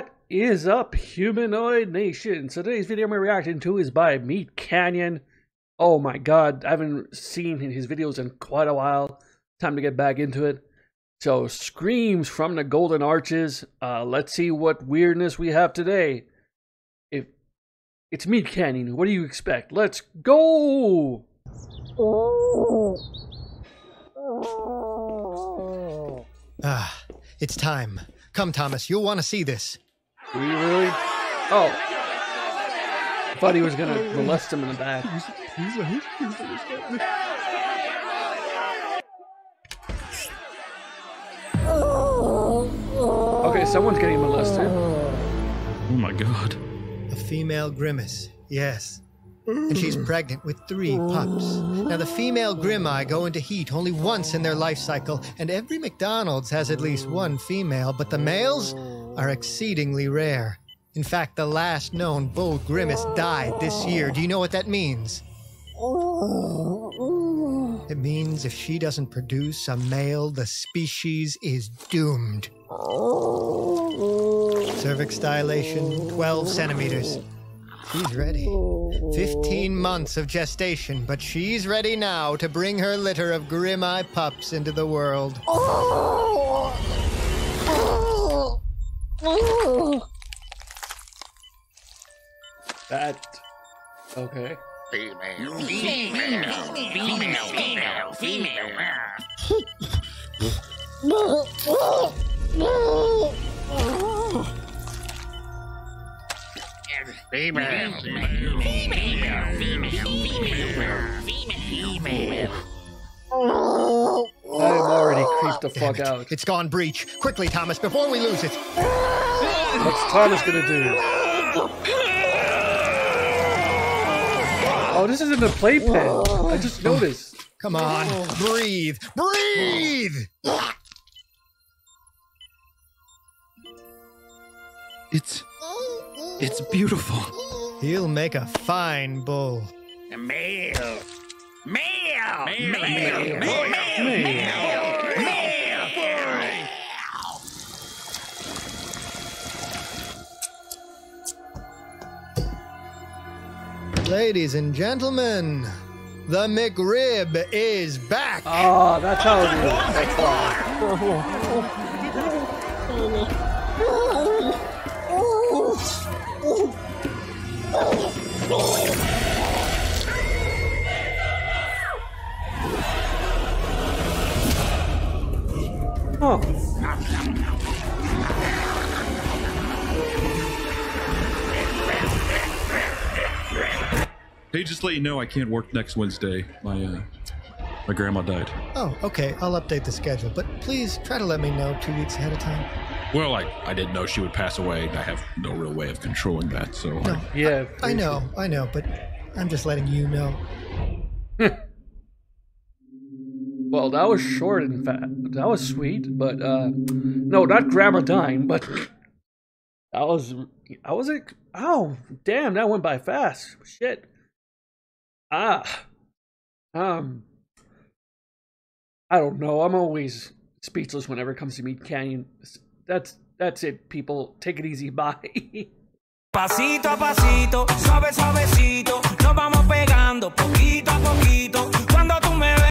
What is up, Humanoid Nation? So today's video I'm reacting to is by MeatCanyon. Oh my god, I haven't seen his videos in quite a while. Time to get back into it. So, Screams from the Golden Arches. Uh, let's see what weirdness we have today. If It's MeatCanyon, what do you expect? Let's go! Ah, it's time. Come, Thomas, you'll want to see this. Do you really? Oh. I thought he was gonna molest him in the back. Okay, someone's getting molested. Oh my god. A female grimace, yes. And she's pregnant with three pups. Now, the female Grimeye go into heat only once in their life cycle, and every McDonald's has at least one female, but the males are exceedingly rare. In fact, the last known bull grimace died this year. Do you know what that means? It means if she doesn't produce a male, the species is doomed. Cervix dilation, 12 centimeters. She's ready. 15 months of gestation, but she's ready now to bring her litter of Grimeye pups into the world. That. Okay. Female, female, female, female, female. Female, female, female, female, female. I am already creeped the Damn fuck it. out. It's gone breach. Quickly, Thomas, before we lose it. What's Thomas gonna do? Oh, this isn't a playpen. I just noticed. Come on, breathe, breathe! It's it's beautiful. He'll make a fine bull. Male, male, male, male, Male. male. Ladies and gentlemen, the McRib is back. Ah, that's how it is. That's why. Oh, Hey, just let you know I can't work next Wednesday. My uh my grandma died. Oh, okay, I'll update the schedule, but please try to let me know two weeks ahead of time. Well, I, I didn't know she would pass away. I have no real way of controlling that, so No, I, yeah. I know, I know, but I'm just letting you know. Well, that was short, in fact. That was sweet, but uh, no, not grandma dying, but that was. I was like, oh, damn, that went by fast. Shit. Ah, um, I don't know. I'm always speechless whenever it comes to MeatCanyon. That's that's it, people. Take it easy. Bye. Pasito a pasito, suave suavecito, nos vamos pegando poquito a poquito.